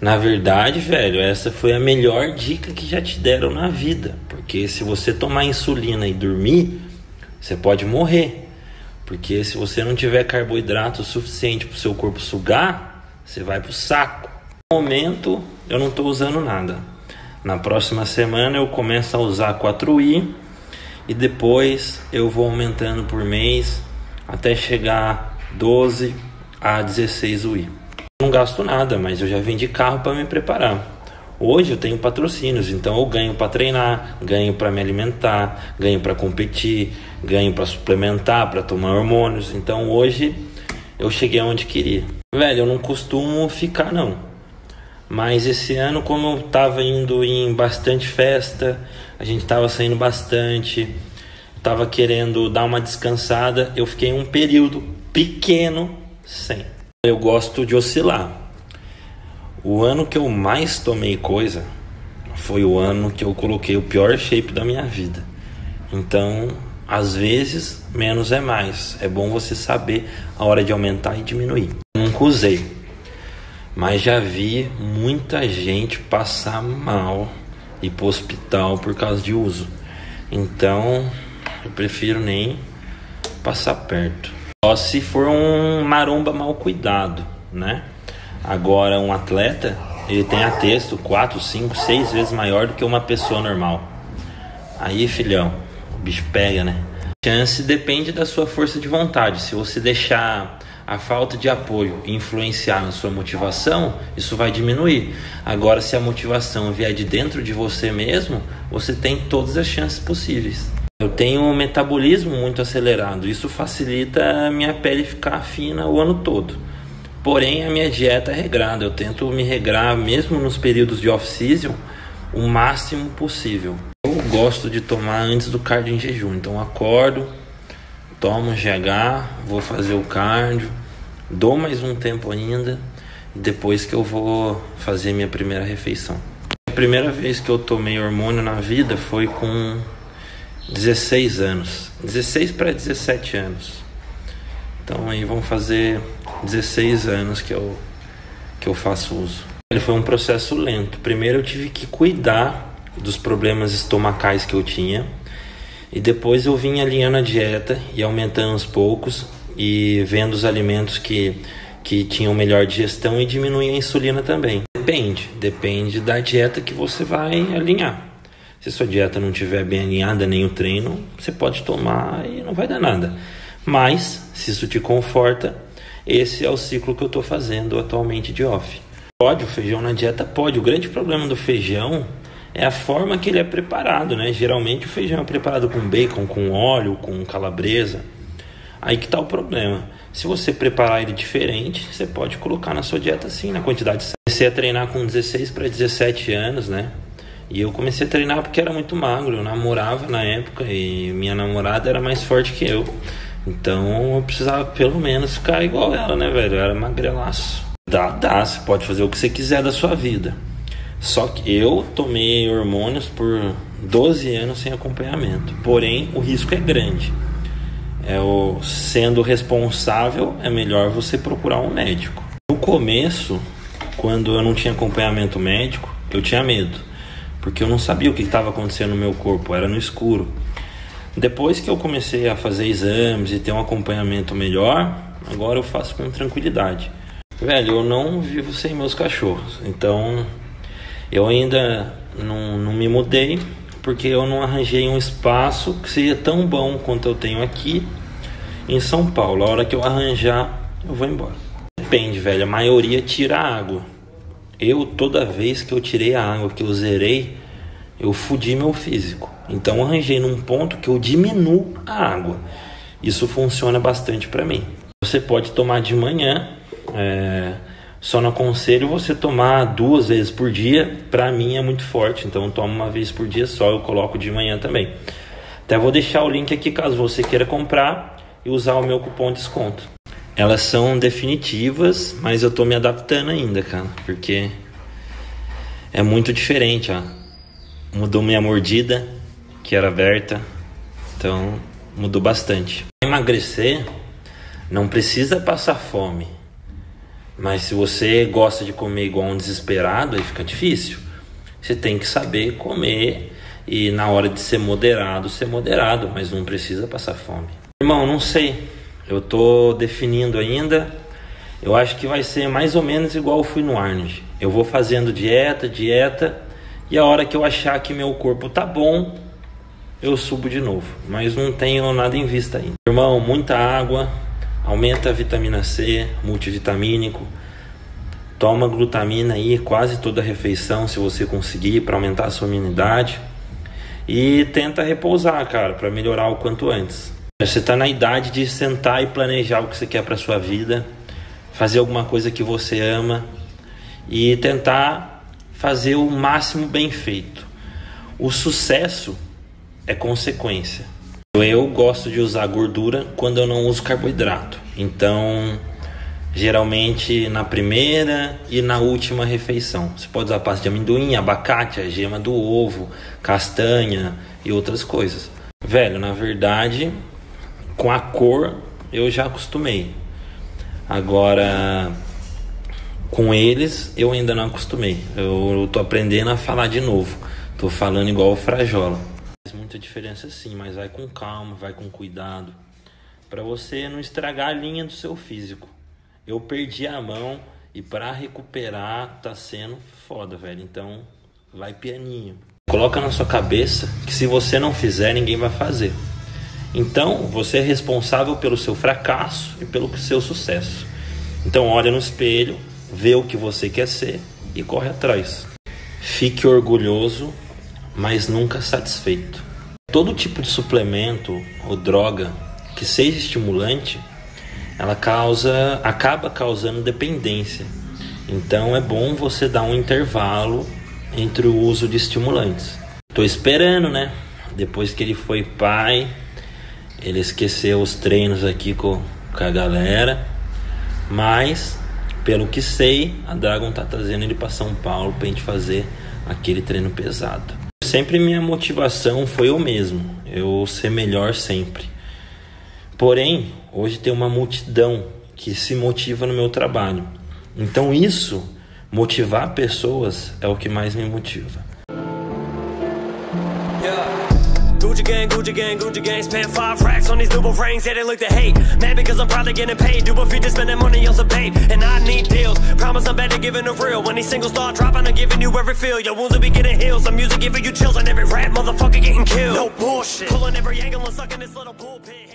Na verdade, velho, essa foi a melhor dica que já te deram na vida. Porque se você tomar insulina e dormir, você pode morrer. Porque se você não tiver carboidrato suficiente para o seu corpo sugar, você vai pro saco. No momento, eu não estou usando nada. Na próxima semana eu começo a usar 4i e depois eu vou aumentando por mês até chegar 12 a 16 UI. Não gasto nada, mas eu já vendi carro para me preparar. Hoje eu tenho patrocínios, então eu ganho para treinar, ganho para me alimentar, ganho para competir, ganho para suplementar, para tomar hormônios. Então hoje eu cheguei onde queria. Velho, eu não costumo ficar não. Mas esse ano, como eu tava indo em bastante festa, a gente tava saindo bastante, tava querendo dar uma descansada, eu fiquei um período pequeno sem. Eu gosto de oscilar. O ano que eu mais tomei coisa foi o ano que eu coloquei o pior shape da minha vida. Então, às vezes, menos é mais. É bom você saber a hora de aumentar e diminuir. Nunca usei, mas já vi muita gente passar mal e ir pro hospital por causa de uso. Então, eu prefiro nem passar perto. Só se for um maromba mal cuidado, né? Agora, um atleta, ele tem a texto 4, 5, 6 vezes maior do que uma pessoa normal. Aí, filhão, o bicho pega, né? A chance depende da sua força de vontade. Se você deixar a falta de apoio influenciar na sua motivação, isso vai diminuir. Agora, se a motivação vier de dentro de você mesmo, você tem todas as chances possíveis. Eu tenho um metabolismo muito acelerado, isso facilita a minha pele ficar fina o ano todo. Porém, a minha dieta é regrada. Eu tento me regrar, mesmo nos períodos de off-season, o máximo possível. Eu gosto de tomar antes do cardio em jejum. Então, acordo, tomo GH, vou fazer o cardio, dou mais um tempo ainda, depois que eu vou fazer minha primeira refeição. A primeira vez que eu tomei hormônio na vida foi com 16 anos, 16 para 17 anos. Então aí vão fazer 16 anos que eu, que eu faço uso. Ele foi um processo lento. Primeiro eu tive que cuidar dos problemas estomacais que eu tinha. E depois eu vim alinhando a dieta e aumentando aos poucos e vendo os alimentos que, que tinham melhor digestão e diminuir a insulina também. Depende, depende da dieta que você vai alinhar. Se sua dieta não estiver bem alinhada nem o treino, você pode tomar e não vai dar nada. Mas, se isso te conforta, esse é o ciclo que eu estou fazendo atualmente de off. Pode o feijão na dieta? Pode. O grande problema do feijão é a forma que ele é preparado, né? Geralmente o feijão é preparado com bacon, com óleo, com calabresa. Aí que está o problema. Se você preparar ele diferente, você pode colocar na sua dieta sim, na quantidade. Comecei a treinar com 16 para 17 anos, né? E eu comecei a treinar porque era muito magro. Eu namorava na época e minha namorada era mais forte que eu. Então eu precisava pelo menos ficar igual ela, né, velho? Eu era magrelaço. Dá, dá, você pode fazer o que você quiser da sua vida. Só que eu tomei hormônios por 12 anos sem acompanhamento. Porém, o risco é grande. É o, sendo responsável, é melhor você procurar um médico. No começo, quando eu não tinha acompanhamento médico, eu tinha medo. Porque eu não sabia o que estava acontecendo no meu corpo, era no escuro. Depois que eu comecei a fazer exames e ter um acompanhamento melhor, agora eu faço com tranquilidade. Velho, eu não vivo sem meus cachorros, então eu ainda não, não me mudei porque eu não arranjei um espaço que seja tão bom quanto eu tenho aqui em São Paulo. A hora que eu arranjar, eu vou embora. Depende, velho. A maioria tira água. Eu, toda vez que eu tirei a água, que eu zerei, eu fudi meu físico. Então arranjei num ponto que eu diminuo a água. Isso funciona bastante para mim. Você pode tomar de manhã, é, só não aconselho você tomar duas vezes por dia. Para mim é muito forte, então eu tomo uma vez por dia só. Eu coloco de manhã também. Até vou deixar o link aqui caso você queira comprar e usar o meu cupom de desconto. Elas são definitivas, mas eu tô me adaptando ainda, cara, porque é muito diferente, ó mudou minha mordida, que era aberta, então mudou bastante. Emagrecer não precisa passar fome, Mas se você gosta de comer igual um desesperado, aí fica difícil. Você tem que saber comer e na hora de ser moderado, ser moderado, mas não precisa passar fome. Irmão, não sei. Eu tô definindo ainda. Eu acho que vai ser mais ou menos igual fui no Arnold. Eu vou fazendo dieta, dieta, e a hora que eu achar que meu corpo tá bom, eu subo de novo. Mas não tenho nada em vista ainda. Irmão, muita água, aumenta a vitamina C, multivitamínico. Toma glutamina aí quase toda refeição, se você conseguir, para aumentar a sua imunidade. E tenta repousar, cara, para melhorar o quanto antes. Você está na idade de sentar e planejar o que você quer para sua vida, fazer alguma coisa que você ama e tentar fazer o máximo bem feito. O sucesso é consequência. Eu gosto de usar gordura quando eu não uso carboidrato. Então, geralmente na primeira e na última refeição. Você pode usar pasta de amendoim, abacate, a gema do ovo, castanha e outras coisas. Velho, na verdade, com a cor eu já acostumei. Agora, com eles eu ainda não acostumei. Eu tô aprendendo a falar de novo. Tô falando igual o Frajola. Faz muita diferença sim, mas vai com calma, vai com cuidado, para você não estragar a linha do seu físico. Eu perdi a mão e para recuperar tá sendo foda, velho. Então, vai pianinho. Coloca na sua cabeça que se você não fizer, ninguém vai fazer. Então, você é responsável pelo seu fracasso e pelo seu sucesso. Então, olha no espelho, vê o que você quer ser e corre atrás. Fique orgulhoso, mas nunca satisfeito. Todo tipo de suplemento ou droga que seja estimulante, ela causa, acaba causando dependência. Então é bom você dar um intervalo entre o uso de estimulantes. Tô esperando, né? Depois que ele foi pai, ele esqueceu os treinos aqui com, com a galera, mas pelo que sei, a Dragon tá trazendo ele para São Paulo pra gente fazer aquele treino pesado. Sempre minha motivação foi o mesmo, eu ser melhor sempre. Porém, hoje tem uma multidão que se motiva no meu trabalho. Então isso, motivar pessoas é o que mais me motiva. Gang, Gucci gang, Gucci gang Spent five racks on these double rings, yeah, they look to hate. Mad because I'm probably getting paid. Do a feed to spending money on some babe And I need deals. Promise I'm better giving the real. When these singles start dropping, I'm giving you every feel. Your wounds will be getting healed. Some music giving you chills And every rap motherfucker getting killed. No bullshit. Pulling every angle and sucking this little bullpen